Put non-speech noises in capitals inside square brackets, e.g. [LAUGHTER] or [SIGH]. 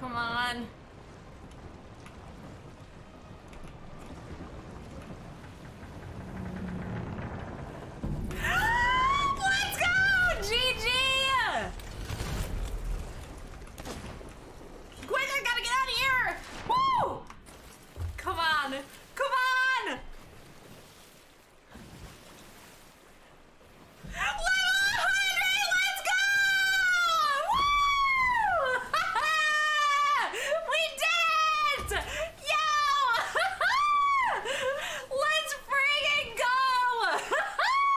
Come on. [GASPS] Let's go! GG! Quick, I gotta get out of here! Woo! Come on.